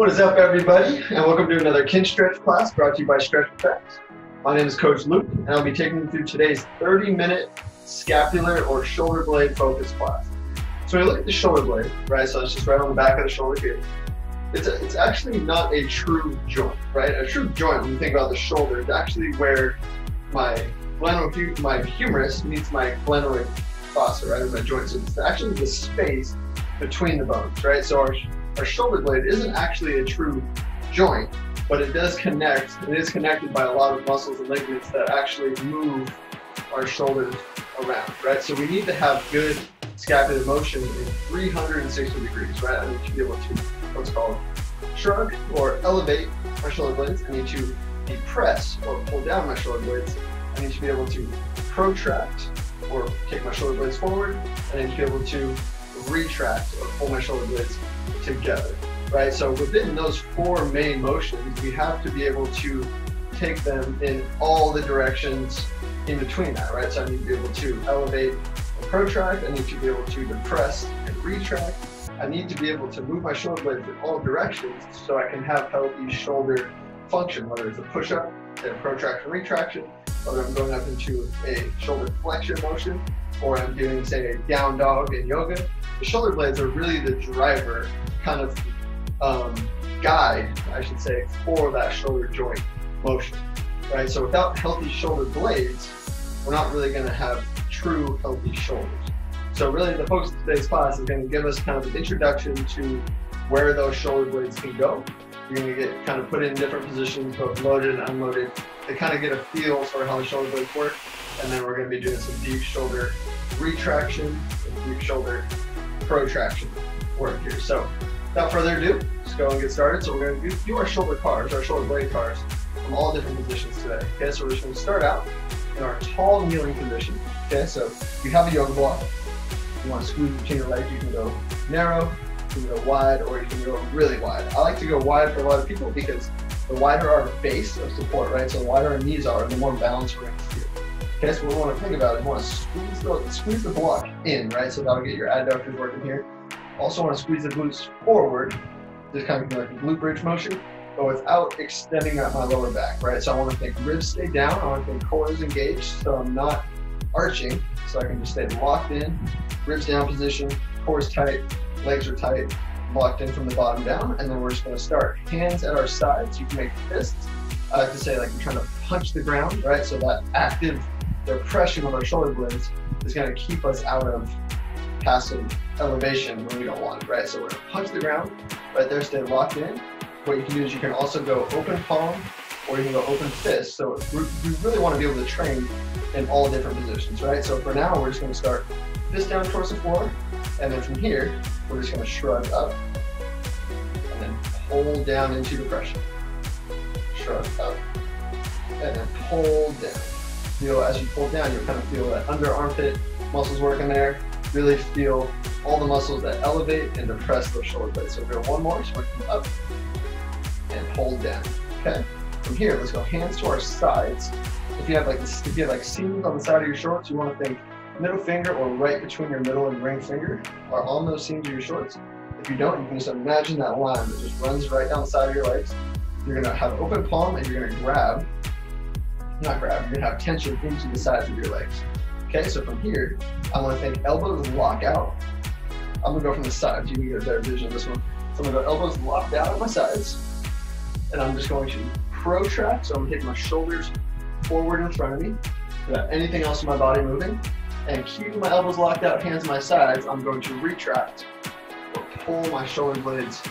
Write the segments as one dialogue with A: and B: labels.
A: What is up, everybody, and welcome to another Kin Stretch class brought to you by Stretch Effects. My name is Coach Luke, and I'll be taking you through today's 30-minute scapular or shoulder blade focus class. So you look at the shoulder blade, right, so it's just right on the back of the shoulder here, it's, a, it's actually not a true joint, right? A true joint, when you think about the shoulder, is actually where my glenoid, my humerus meets my glenoid fossa, right, my joint. So it's actually the space between the bones, right? So our, our shoulder blade isn't actually a true joint, but it does connect, it is connected by a lot of muscles and ligaments that actually move our shoulders around, right? So we need to have good scapular motion in 360 degrees, right? I need to be able to what's called shrug or elevate my shoulder blades. I need to depress or pull down my shoulder blades. I need to be able to protract or kick my shoulder blades forward. I need to be able to retract or pull my shoulder blades together, right? So within those four main motions, we have to be able to take them in all the directions in between that, right? So I need to be able to elevate and protract. I need to be able to depress and retract. I need to be able to move my shoulder blades in all directions so I can have healthy shoulder function, whether it's a push-up, a protraction, retraction, whether I'm going up into a shoulder flexion motion, or I'm doing, say, a down dog in yoga. The shoulder blades are really the driver, kind of um, guide, I should say, for that shoulder joint motion, right? So without healthy shoulder blades, we're not really going to have true healthy shoulders. So really the focus of today's class is going to give us kind of an introduction to where those shoulder blades can go. You're going to get kind of put in different positions, both loaded and unloaded, to kind of get a feel for how the shoulder blades work. And then we're going to be doing some deep shoulder retraction deep shoulder protraction work here. So without further ado, let's go and get started. So we're going to do our shoulder cars, our shoulder blade cars, from all different positions today. Okay, so we're just going to start out in our tall kneeling position. Okay, so you have a yoga block. You want to squeeze between your legs, you can go narrow, you can go wide, or you can go really wide. I like to go wide for a lot of people because the wider our base of support, right? So the wider our knees are, the more balance we're going to so what we want to think about is we want to squeeze the, squeeze the block in, right? So that'll get your adductors working here. Also want to squeeze the glutes forward, just kind of like a glute bridge motion, but without extending out my lower back, right? So I want to think ribs stay down, I want to think core is engaged, so I'm not arching, so I can just stay locked in, ribs down position, core is tight, legs are tight, locked in from the bottom down, and then we're just going to start. Hands at our sides, you can make fists. I like to say like you're trying to punch the ground, right? So that active depression of our shoulder blades is going to keep us out of passive elevation when we don't want it, right? So we're going to punch the ground, right there, stay locked in. What you can do is you can also go open palm or you can go open fist. So we really want to be able to train in all different positions, right? So for now, we're just going to start fist down towards the floor, and then from here, we're just going to shrug up and then pull down into depression. Shrug up and then pull down. Feel as you pull down, you'll kind of feel that under armpit muscles working there. Really feel all the muscles that elevate and depress those shoulder blades. So we're one more, so we're come up and hold down. Okay. From here, let's go hands to our sides. If you have like if you have like seams on the side of your shorts, you want to think middle finger or right between your middle and ring finger are on those seams of your shorts. If you don't, you can just imagine that line that just runs right down the side of your legs. You're gonna have open palm and you're gonna grab, not grab, you're gonna have tension into the sides of your legs. Okay, so from here, I wanna think elbows lock out. I'm gonna go from the sides, you can get a better vision of this one. So I'm gonna go elbows locked out at my sides, and I'm just going to protract, so I'm gonna take my shoulders forward in front of me without anything else in my body moving and keeping my elbows locked out, hands my sides, I'm going to retract or pull my shoulder blades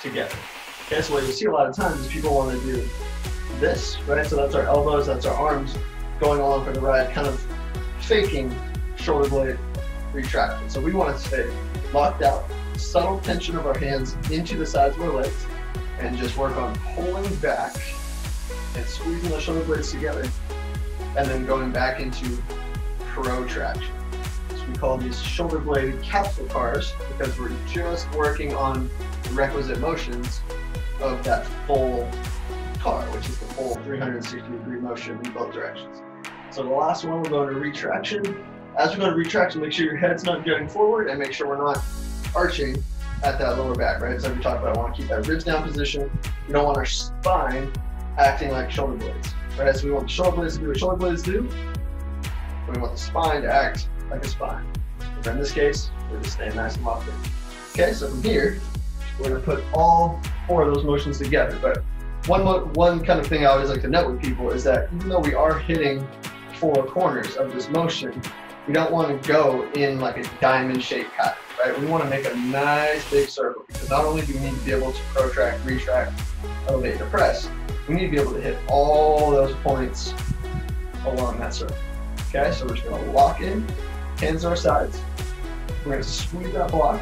A: together. Okay, so what you see a lot of times is people want to do this, right? So that's our elbows, that's our arms going along for the ride, kind of faking shoulder blade retraction. So we want to stay locked out, subtle tension of our hands into the sides of our legs, and just work on pulling back and squeezing the shoulder blades together, and then going back into protraction. So we call these shoulder blade capsule cars because we're just working on the requisite motions of that full car, which is the full 360 degree motion in both directions. So the last one, we're going to retraction. As we go to retraction, make sure your head's not jutting forward and make sure we're not arching at that lower back, right? So we talked about, I want to keep that ribs down position. We don't want our spine acting like shoulder blades, right? So we want the shoulder blades to do what shoulder blades do. We want the spine to act like a spine. But in this case, we're just staying nice and locked in. Okay, so from here, we're gonna put all four of those motions together. But one, one kind of thing I always like to note with people is that even though we are hitting four corners of this motion, we don't want to go in like a diamond shaped pattern, right? We want to make a nice big circle because not only do we need to be able to protract, retract, elevate, depress, we need to be able to hit all those points along that circle. Okay, so we're just gonna lock in, hands to our sides. We're gonna squeeze that block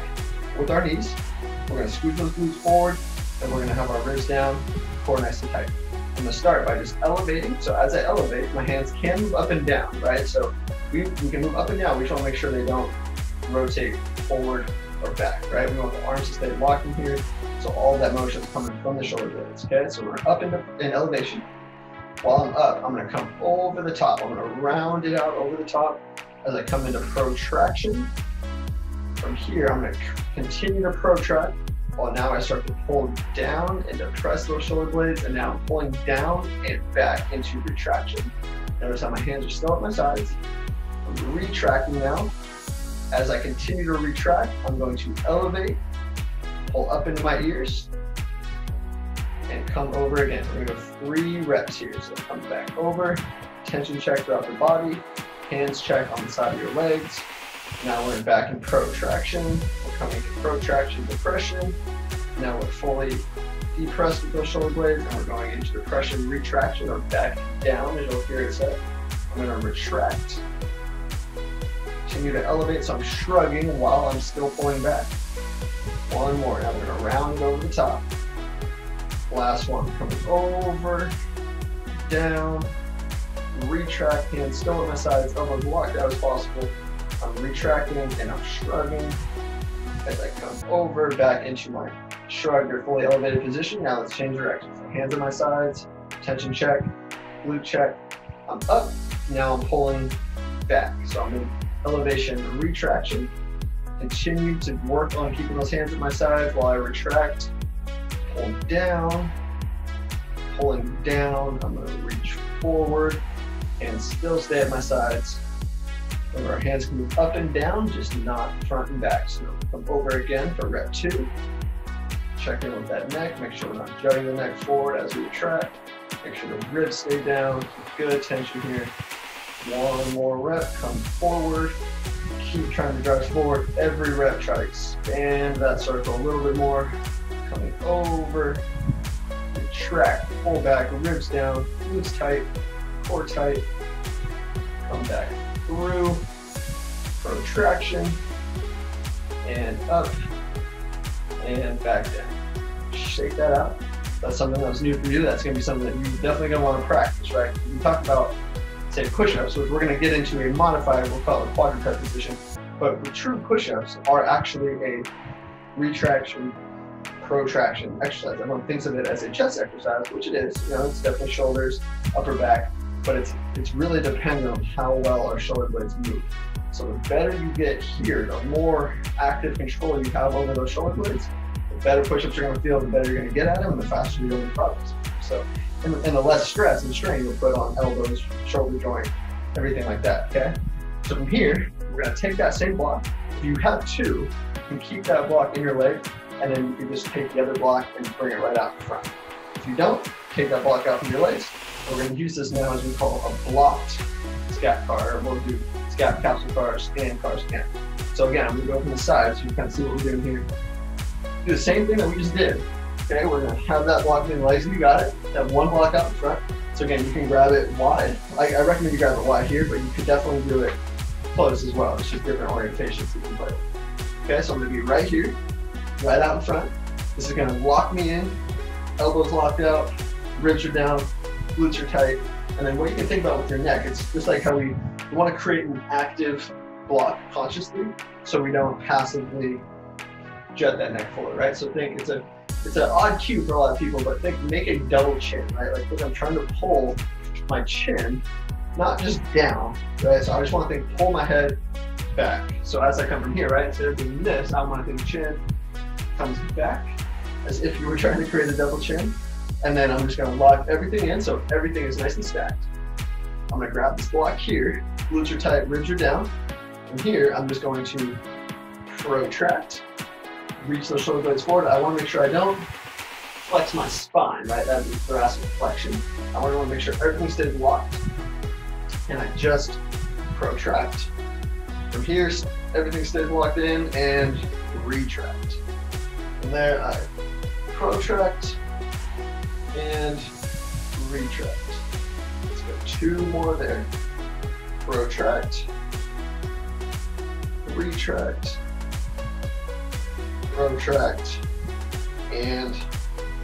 A: with our knees. We're gonna squeeze those glutes forward, and we're gonna have our ribs down, core nice and tight. I'm gonna start by just elevating. So as I elevate, my hands can move up and down, right? So we, we can move up and down. We just wanna make sure they don't rotate forward or back, right? We want the arms to stay locked in here. So all that motion is coming from the shoulder blades, okay? So we're up into, in elevation. While I'm up, I'm gonna come over the top. I'm gonna round it out over the top as I come into protraction. From here, I'm gonna continue to protract well, now I start to pull down and depress those shoulder blades, and now I'm pulling down and back into retraction. Notice how my hands are still at my sides. I'm retracting now. As I continue to retract, I'm going to elevate, pull up into my ears, and come over again. We're gonna go three reps here. So come back over, tension check throughout the body, hands check on the side of your legs, now we're back in protraction. We're coming to protraction, depression. Now we're fully depressed with those shoulder blades and we're going into depression, retraction, or back down as you'll hear it say. I'm gonna retract. Continue to elevate, so I'm shrugging while I'm still pulling back. One more, now we're gonna round over the top. Last one, coming over, down, retract, hands still at my sides, elbows locked out as possible. I'm retracting and I'm shrugging as I come over back into my shrugged or fully elevated position. Now let's change direction. Hands on my sides, tension check, glute check. I'm up. Now I'm pulling back. So I'm in elevation, retraction. Continue to work on keeping those hands at my sides while I retract. Pull down, pulling down. I'm to reach forward and still stay at my sides. Our hands can move up and down, just not front and back. So come over again for rep two. Check in with that neck, make sure we're not jutting the neck forward as we retract. Make sure the ribs stay down, good tension here. One more rep, come forward. Keep trying to drive forward. Every rep, try to expand that circle a little bit more. Coming over, retract, pull back, ribs down, glutes tight, core tight. Come back through, protraction, and up, and back down. Shake that out. That's something that was new for you. That's gonna be something that you're definitely gonna wanna practice, right? We talked about, say, push-ups, which we're gonna get into a modifier, we'll call it a quadruped position. But the true push-ups are actually a retraction, protraction exercise. Everyone thinks of it as a chest exercise, which it is. You know, it's definitely shoulders, upper back, but it's it's really dependent on how well our shoulder blades move. So the better you get here, the more active control you have over those shoulder blades, the better push-ups you're to feel, the better you're to get at them, and the faster you're to progress. So, and, and the less stress and strain you'll put on elbows, shoulder joint, everything like that. Okay. So from here, we're to take that same block. If you have two, you can keep that block in your leg, and then you can just take the other block and bring it right out in front. If you don't, take that block out from your legs, we're going to use this now as we call a blocked scap car, we'll do scap capsule car, scap car, scap. So again, I'm going to go from the side so you can see what we're doing here. Do the same thing that we just did. Okay, we're going to have that block in legs. You got it. Have one block out in front. So again, you can grab it wide. I, I recommend you grab it wide here, but you could definitely do it close as well. It's just different orientations you can play with. Okay, so I'm going to be right here, right out in front. This is going to lock me in, elbows locked out, ribs are down, glutes are tight. And then what you can think about with your neck, it's just like how we, want to create an active block consciously so we don't passively jet that neck forward, right? So think it's a it's an odd cue for a lot of people, but think make a double chin, right? Like look, I'm trying to pull my chin, not just down, right? So I just want to think pull my head back. So as I come from here, right, instead of doing this, I want to think chin, comes back as if you were trying to create a double chin. And then I'm just gonna lock everything in so everything is nice and stacked. I'm gonna grab this block here, glutes are tight, ribs are down. And here, I'm just going to protract, reach those shoulder blades forward. I wanna make sure I don't flex my spine, right? That is thoracic flexion. I wanna make sure everything stays locked. And I just protract. From here, everything stays locked in and retract. From there, I protract and retract. Let's go two more there. Protract, retract, protract, and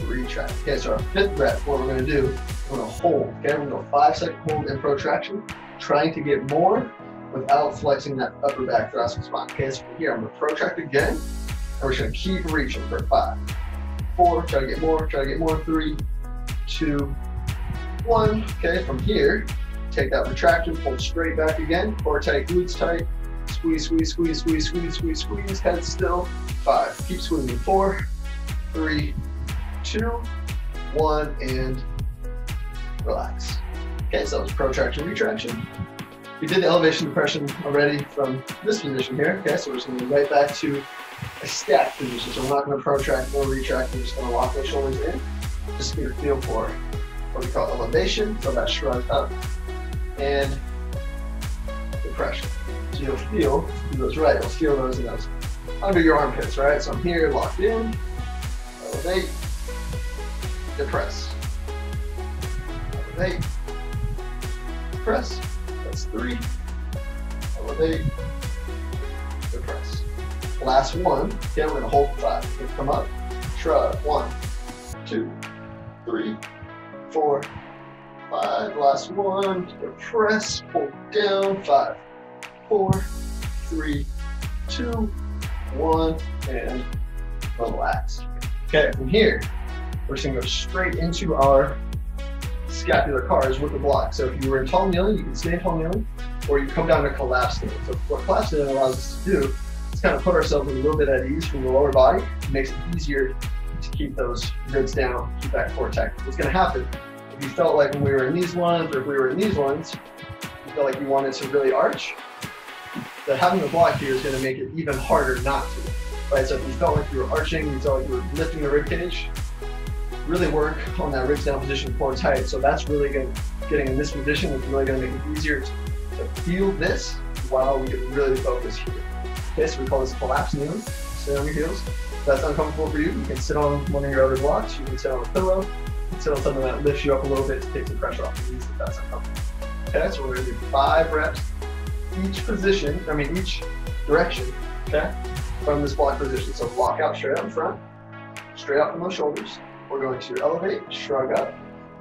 A: retract. Okay, so our fifth breath, what we're gonna do, we're gonna hold. Okay, we're gonna go five second hold and protraction, trying to get more without flexing that upper back thoracic spine. Okay, so from here, I'm gonna protract again, and we're just gonna keep reaching for five, four, try to get more, try to get more, three, two, one. Okay, from here, take that retraction, pull straight back again, core tight, glutes tight, squeeze, squeeze, squeeze, squeeze, squeeze, squeeze, squeeze, head still, five, keep squeezing, four, three, two, one, and relax. Okay, so that was protraction, retraction. We did the elevation depression already from this position here. Okay, so we're just gonna go right back to a stacked position. So we're not gonna protract or retract, we're just gonna lock those shoulders in. Just get a feel for what we call elevation, so that shrug up, and depression. So you'll feel those right, you'll feel those in those under your armpits, right? So I'm here, locked in, elevate, depress, elevate, depress. That's three. Elevate, depress. Last one. Okay, we're gonna hold for five. Come up, shrug. One, two, three, four, five. Last one. Depress. Pull down. Five, four, three, two, one, and relax. Okay, from here, we're just gonna go straight into our scapular cars with the block. So if you were in tall kneeling, you can stay in tall kneeling, or you come down to collapse kneeling. So what collapse kneeling allows us to do is kind of put ourselves a little bit at ease from the lower body. It makes it easier to keep those ribs down, keep that core tight. What's gonna happen, if you felt like when we were in these ones, or if we were in these ones, you felt like you wanted to really arch, that having the block here is gonna make it even harder not to. Right, so if you felt like you were arching, you felt like you were lifting the rib cage, really work on that ribs down position core tight. So that's really good. Getting in this position is really going to make it easier to, to feel this while we can really focus here. Okay, so we call this collapse kneeling. Sit on your heels. That's uncomfortable for you, you can sit on one of your other blocks. You can sit on a pillow. You can sit on something that lifts you up a little bit to take some pressure off the knees if that's uncomfortable. Okay, so we're to do five reps each position, I mean each direction, okay, from this block position. So block out straight out in front, straight out from those shoulders. We're going to elevate, shrug up,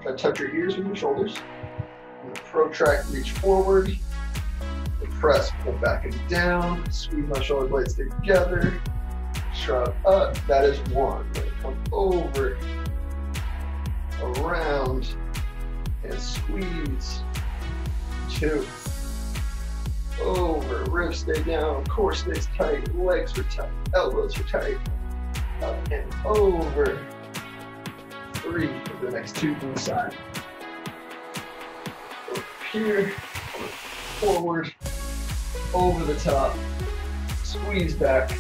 A: try to touch your ears with your shoulders. Protract, reach forward. Press, pull back and down. Squeeze my shoulder blades together. Shrug up. That is one. Come over, around, and squeeze. Two. Over, ribs stay down, core stays tight, legs are tight, elbows are tight. Up and over three for the next two from the side. Over here, forward, over the top, squeeze back,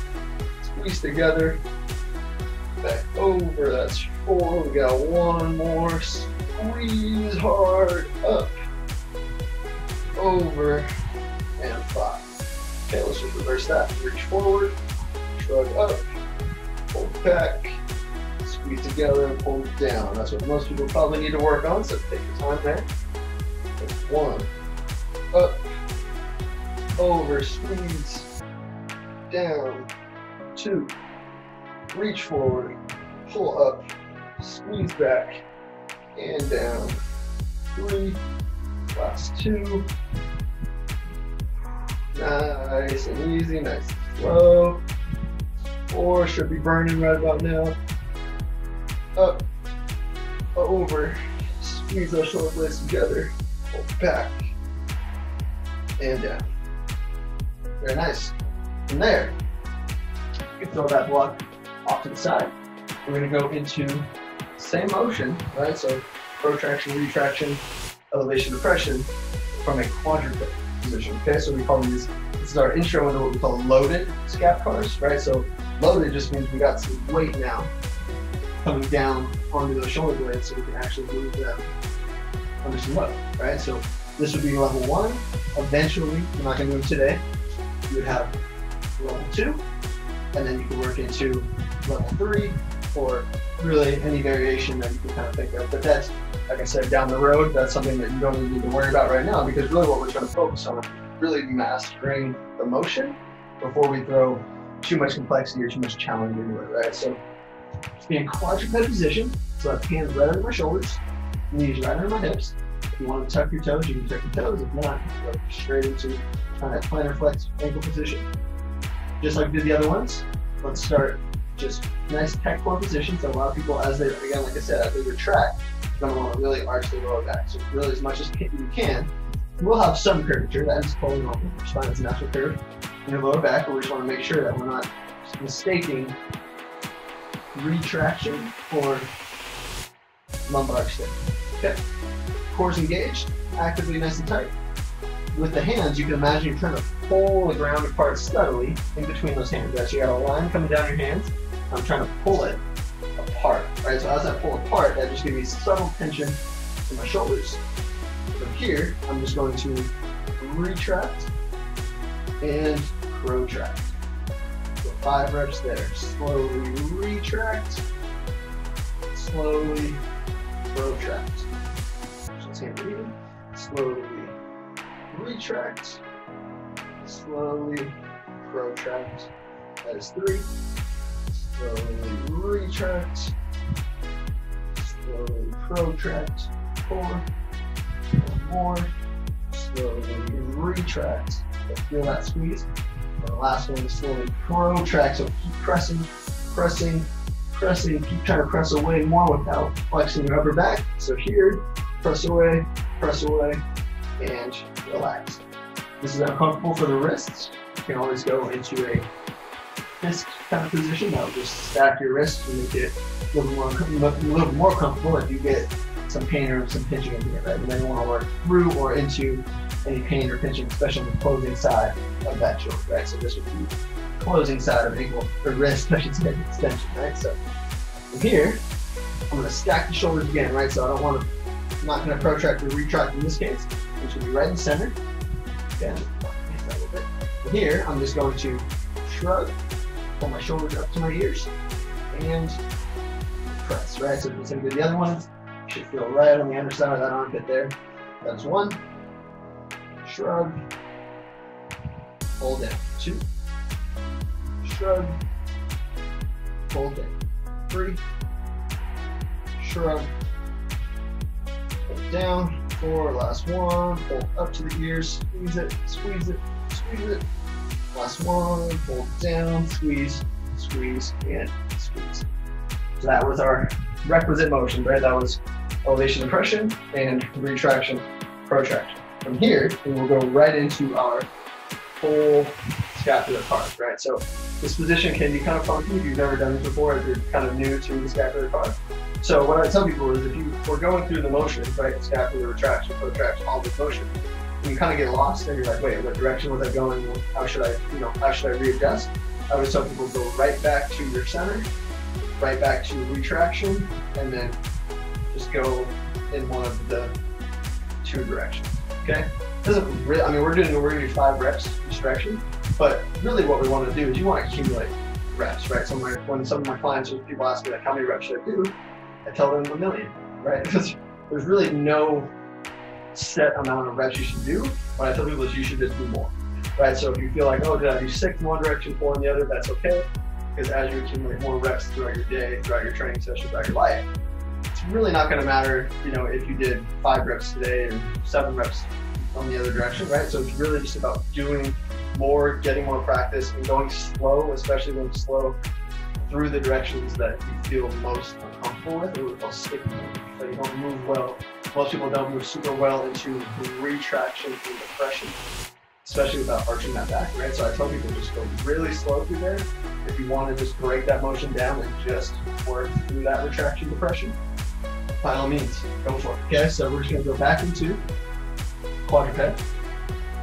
A: squeeze together, back over, that's four, we got one more, squeeze hard, up, over, and five. Okay, let's just reverse that, reach forward, shrug up, pull back, squeeze together and pull down. That's what most people probably need to work on, so take your time there. One, up, over, squeeze, down, two, reach forward, pull up, squeeze back, and down, three, last two, nice and easy, nice and slow, four should be burning right about now, up, over, squeeze those shoulder blades together, pull back, and down. Very nice. From there, you can throw that block off to the side. We're going to go into same motion, right? So protraction, retraction, elevation, depression from a quadruped position. Okay, so we call these, this is our intro into what we call loaded scap cars, right? So loaded just means we got some weight now coming down onto those shoulder blades so we can actually move them under some load, right? So this would be level one. Eventually, we're not gonna do it today, you would have level two, and then you can work into level three, or really any variation that you can kind of think of. But that's, like I said, down the road, that's something that you don't even need to worry about right now because really what we're trying to focus on is really mastering the motion before we throw too much complexity or too much challenge into it, right? So just be in quadruped position, so have hands right under my shoulders, knees right under my hips. If you want to tuck your toes, you can tuck your toes. If not, go straight into kind of plantar flex ankle position. Just like we did the other ones, let's start just nice pec core position. So a lot of people, as they, again, like I said, as they retract, going to want to really arch their lower back. So really as much as you can. We'll have some curvature, that is fully normal. Your spine is a natural curve in your lower back, but we just want to make sure that we're not mistaking retraction for lumbar extension. Okay. Core's engaged, actively nice and tight. With the hands, you can imagine you're trying to pull the ground apart steadily in between those hands. As you got a line coming down your hands, I'm trying to pull it apart. Right, so as I pull apart, that just gives me subtle tension in my shoulders. From here, I'm just going to retract and protract. So five reps there. Slowly retract, slowly protract. So same breathing. Slowly retract, slowly protract. That is three. Slowly retract, slowly protract. Four. One more. Slowly retract. Feel that squeeze. And the last one is slowly protract. So keep pressing, pressing, pressing. Keep trying to press away more without flexing your upper back. So here, press away, press away, and relax. This is uncomfortable for the wrists. You can always go into a fist kind of position. That will just stack your wrists and make it a little more, a little more comfortable if you get some pain or some pinching in here, right? And then you may want to work through or into any pain or pinching, especially on the closing side of that shoulder, right? So this would be closing side of ankle or wrist, I should say, extension, right? So from here, I'm going to stack the shoulders again, right? So I don't want to, I'm not going to protract or retract in this case which will be right in the center. Little bit. Here, I'm just going to shrug, pull my shoulders up to my ears, and press, right? So it's to be the other one. Should feel right on the underside of that armpit there. That's one. Shrug. Hold down. Two. Shrug. Hold down. Three. Shrug. Hold down four, last one, pull up to the ears, squeeze it, squeeze it, squeeze it. Last one, pull down, squeeze, squeeze, and squeeze. So that was our requisite motion, right? That was elevation depression and retraction, protraction. From here, we will go right into our full scapular part, right? So this position can be kind of funky if you've never done this before, if you're kind of new to the scapular car. So what I tell people is if you were going through the motion, right, scapular retraction, protraction, all the motion, you kind of get lost and you're like, wait, what direction was I going? How should I, you know, how should I readjust? I would tell people go right back to your center, right back to retraction, and then just go in one of the two directions. Okay? Doesn't really, I mean, we're doing we're gonna do five reps direction, but really what we want to do is you want to accumulate reps, right? So when some of my clients or people ask me like, how many reps should I do? I tell them a million, right? Because there's really no set amount of reps you should do. What I tell people is you should just do more, right? So if you feel like, oh, did I do six in one direction, four in the other, that's okay. Because as you accumulate more reps throughout your day, throughout your training session, throughout your life, it's really not going to matter, you know, if you did five reps today or seven reps on the other direction, right? So it's really just about doing more, getting more practice, and going slow, especially going slow through the directions that you feel most or we call sticky. So you don't move well. Most people don't move super well into retraction through depression. especially without arching that back, right? So I tell people just go really slow through there. If you want to just break that motion down and just work through that retraction depression, by all means, go for it. Okay, so we're just gonna go back into quadruped.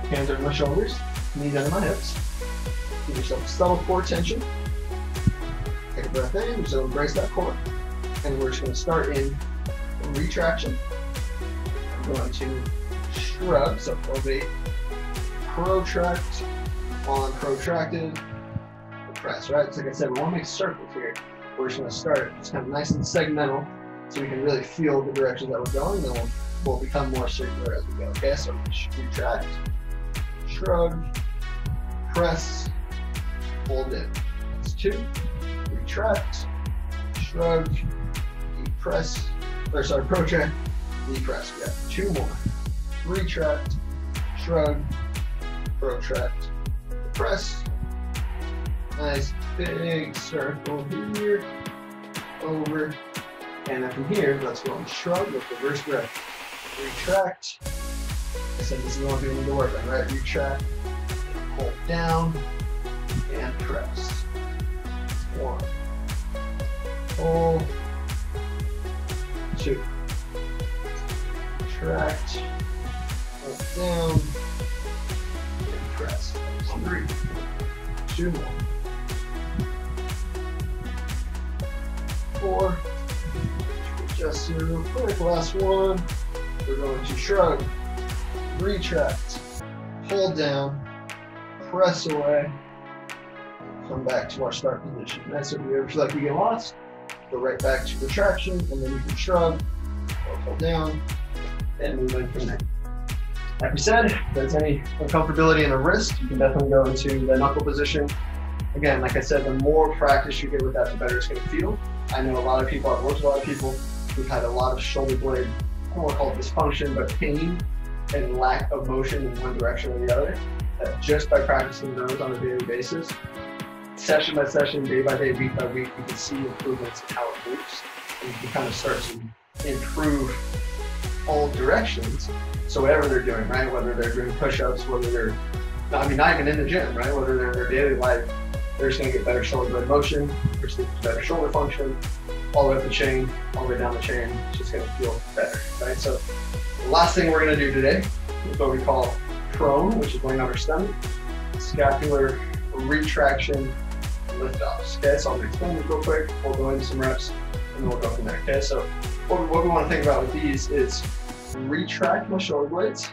A: Hands under my shoulders, knees under my hips. Give yourself subtle core tension. Take a breath in, just embrace that core. And we're just gonna start in retraction. I'm going to shrug, so elevate, protract, on protracted, press, right? So like I said, we want to make circles here. We're just going to start just kind of nice and segmental so we can really feel the direction that we're going, and then we'll, we'll become more circular as we go, okay? So retract, shrug, press, hold in. That's two. Retract, shrug, depress, or sorry, protract, depress. We have two more. Retract, shrug, protract, press. Nice big circle here, over, and then from here, let's go and shrug with reverse breath. Retract. I said this is the only thing we need to work on, right? Retract, hold down, and press. One, hold, two, retract, hold down, and press. Three, two more. Four, just here real quick, last one. We're going to shrug, retract, hold down, press away, come back to our start position. That's if you ever feel like we get lost, go right back to retraction, and then you can shrug, or hold down, and move in from there. Like we said, if there's any uncomfortability in the wrist, you can definitely go into the knuckle position. Again, like I said, the more practice you get with that, the better it's going to feel. I know a lot of people, I've worked with a lot of people who've had a lot of shoulder blade, I don't want to call it dysfunction, but pain and lack of motion in one direction or the other. That just by practicing those on a daily basis, session by session, day by day, week by week, you can see improvements in how it moves. And you can kind of start to improve all directions. So whatever they're doing, right? Whether they're doing push-ups, whether they're, I mean, not even in the gym, right? Whether they're in their daily life, they're just going to get better shoulder blade motion, they're just get better shoulder function, all the way up the chain, all the way down the chain. It's just to feel better, right? So the last thing we're going to do today is what we call prone, which is laying on our stomach, scapular retraction lift-offs. Okay, so I'm going to explain this real quick. We'll go into some reps, and then we'll go from there. Okay, so what we, what we want to think about with these is retract my shoulder blades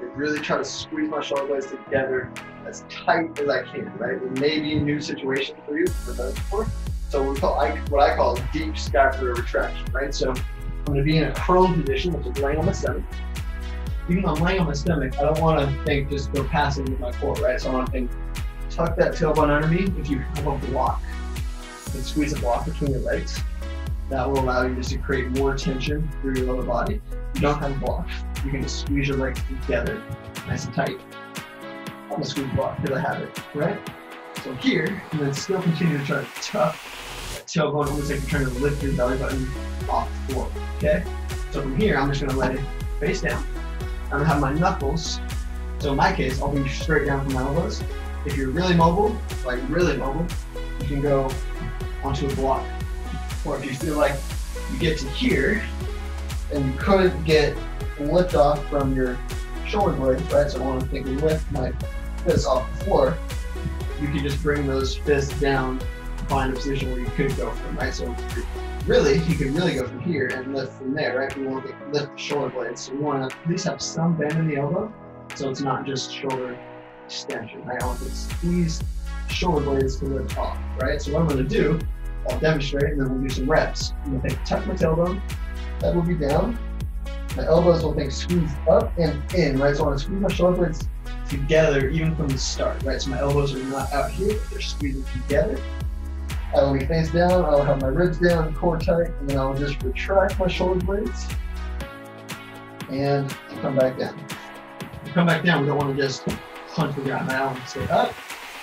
A: and really try to squeeze my shoulder blades together as tight as I can, right? It may be a new situation for you, for those before. So we call I, what I call deep scapular retraction, right? So I'm going to be in a prone position, which is laying on my stomach. Even though I'm laying on my stomach, I don't want to think just go passive with my core, right? So I want to think tuck that tailbone under me. If you have a block, and squeeze a block between your legs. That will allow you just to create more tension through your lower body. You don't have a block. You can just squeeze your legs together, nice and tight. I'm gonna squeeze block because I have it, right? So here, and then still continue to try to tuck that tailbone almost like you're trying to lift your belly button off the floor, okay? So from here, I'm just gonna let it face down. I'm gonna have my knuckles. So in my case, I'll be straight down from my elbows. If you're really mobile, like really mobile, you can go onto a block. Or if you feel like you get to here and you couldn't get lift off from your shoulder blades, right? So I want to think lift my fists off the floor. You can just bring those fists down, find a position where you could go from, right? So really, you can really go from here and lift from there, right? We want to lift the shoulder blades. So we want to at least have some bend in the elbow, so it's not just shoulder extension? I want to squeeze shoulder blades to lift off, right? So what I'm going to do, I'll demonstrate, and then we'll do some reps. I'm to think, tuck my tailbone, that will be down. My elbows will think squeeze up and in, right? So I want to squeeze my shoulder blades together even from the start, right? So my elbows are not out here, they're squeezing together. I will be face down, I'll have my ribs down, core tight, and then I'll just retract my shoulder blades and come back down. come back down, we don't want to just punch the ground. Now and stay up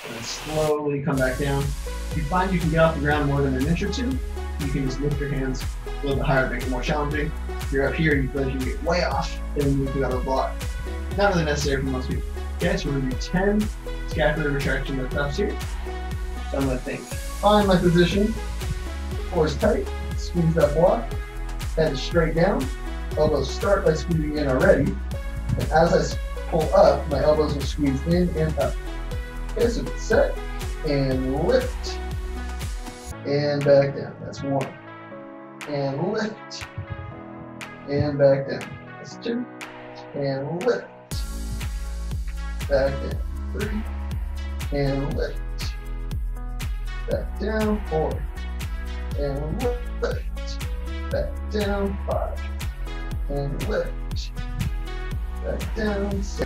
A: and slowly come back down. If you find you can get off the ground more than an inch or two, you can just lift your hands a little bit higher, make it more challenging. If you're up here and you feel like you get way off, then you can move to the other block. Not really necessary for most people. Okay, so we're gonna do 10 scapular retraction lift-offs here. So I'm gonna think, find my position, force tight, squeeze that block, head straight down, elbows start by squeezing in already, and as I pull up, my elbows are squeezed in and up. Okay, so set, and lift, and back down, that's one. And lift, and back down, that's two, and lift, back down. Three. And lift. Back down. Four. And lift. Back down. Five. And lift. Six.